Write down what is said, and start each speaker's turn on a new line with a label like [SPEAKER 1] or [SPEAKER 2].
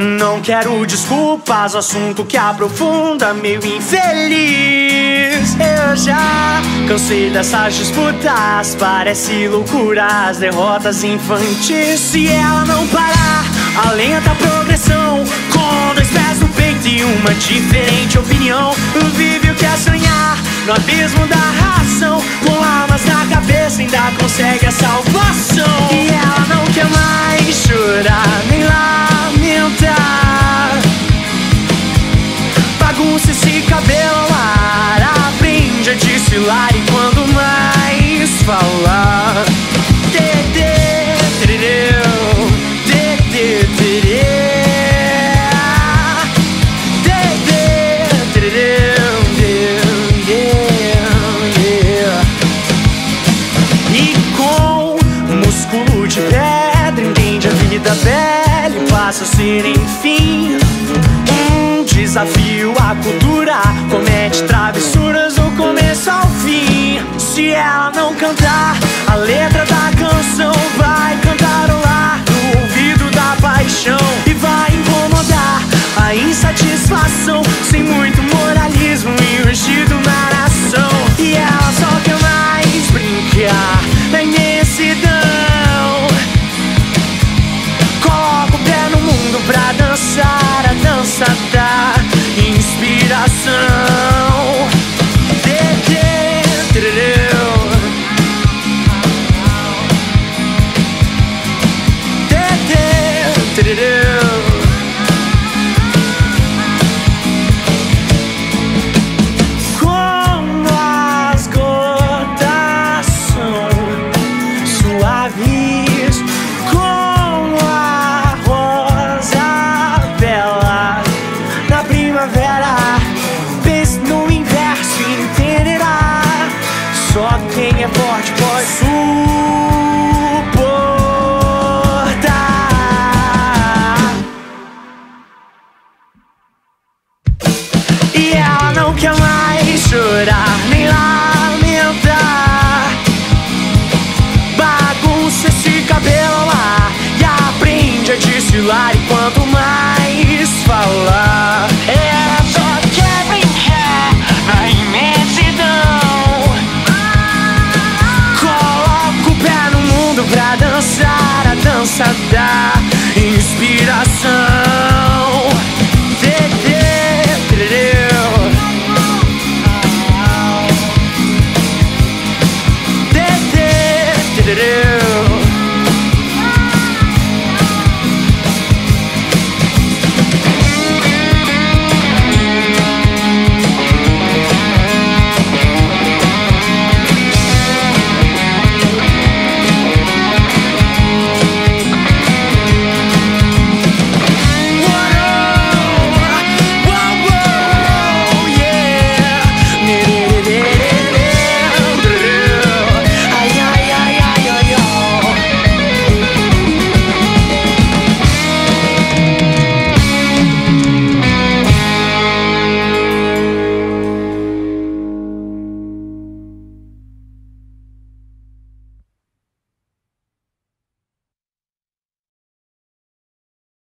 [SPEAKER 1] Não quero desculpas, assunto que aprofunda meu infeliz. Eu já cansei dessas disputas, parece loucuras, derrotas infantis. Se ela não parar, a lenta progressão, com dois pés no peito e uma diferente opinião, vive o que é sonhar no abismo da ração, com armas na cabeça esse cabelo ao ar, aprende a desfilar e quando mais falar. E com músculo de pedra Entende a vida bela e passa a ser enfim Um desafio à cultura. Comete travessuras do começo ao fim. Se ela não cantar a letra da canção Vai norte pode suportar. E ela não quer mais chorar nem lamentar. Bagunça esse cabelo lá e aprende a desfilar enquanto